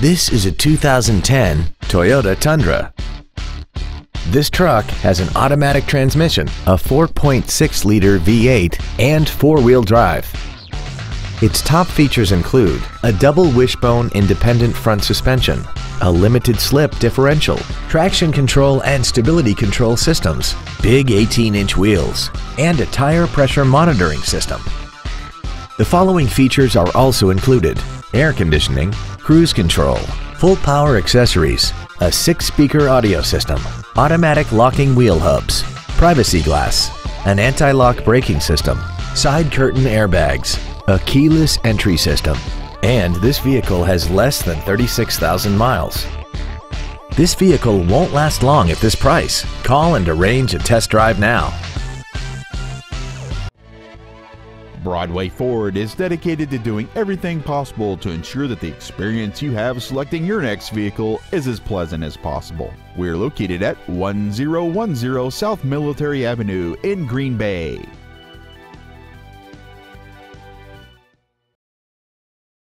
This is a 2010 Toyota Tundra. This truck has an automatic transmission, a 4.6-liter V8, and four-wheel drive. Its top features include a double wishbone independent front suspension, a limited slip differential, traction control and stability control systems, big 18-inch wheels, and a tire pressure monitoring system. The following features are also included air conditioning, cruise control, full power accessories, a six speaker audio system, automatic locking wheel hubs, privacy glass, an anti lock braking system, side curtain airbags, a keyless entry system, and this vehicle has less than 36,000 miles. This vehicle won't last long at this price. Call and arrange a test drive now. Broadway Ford is dedicated to doing everything possible to ensure that the experience you have selecting your next vehicle is as pleasant as possible. We're located at 1010 South Military Avenue in Green Bay.